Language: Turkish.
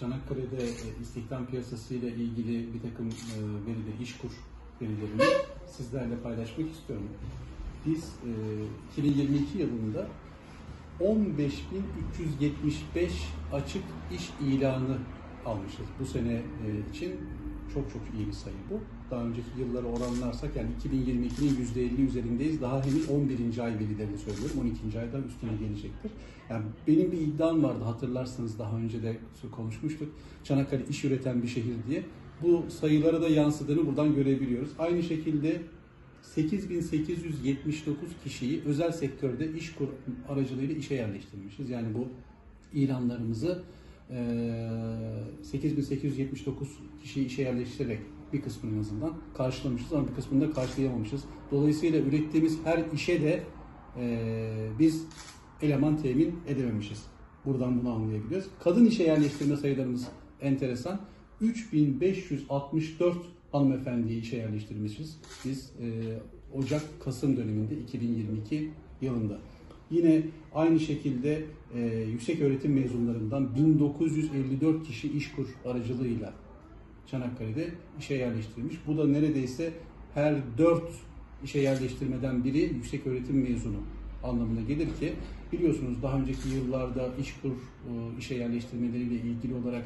Çanakkale'de e, istihdam piyasası ile ilgili bir takım e, verileri, işkur verilerini sizlerle paylaşmak istiyorum. Biz e, 2022 yılında 15.375 açık iş ilanı almışız. Bu sene e, için çok çok iyi bir sayı bu. Daha önceki yıllara oranlarsak yani 2022'nin %50 üzerindeyiz. Daha henüz 11. ay verilerini söylüyorum. 12. aydan üstüne gelecektir. Yani benim bir iddiam vardı hatırlarsınız daha önce de konuşmuştuk. Çanakkale iş üreten bir şehir diye. Bu sayılara da yansıdığını buradan görebiliyoruz. Aynı şekilde 8879 kişiyi özel sektörde iş kur aracılığıyla işe yerleştirmişiz. Yani bu ilanlarımızı 8879 kişiyi işe yerleştirerek bir kısmını en azından karşılamışız ama bir kısmını da karşılayamamışız. Dolayısıyla ürettiğimiz her işe de biz eleman temin edememişiz. Buradan bunu anlayabiliyoruz. Kadın işe yerleştirme sayılarımız enteresan. 3564 hanımefendiyi işe yerleştirmişiz. Biz Ocak-Kasım döneminde 2022 yılında. Yine aynı şekilde e, yüksek öğretim mezunlarından 1954 kişi işkur aracılığıyla Çanakkale'de işe yerleştirilmiş. Bu da neredeyse her dört işe yerleştirmeden biri yüksek öğretim mezunu anlamına gelir ki biliyorsunuz daha önceki yıllarda işkur e, işe yerleştirmeleriyle ilgili olarak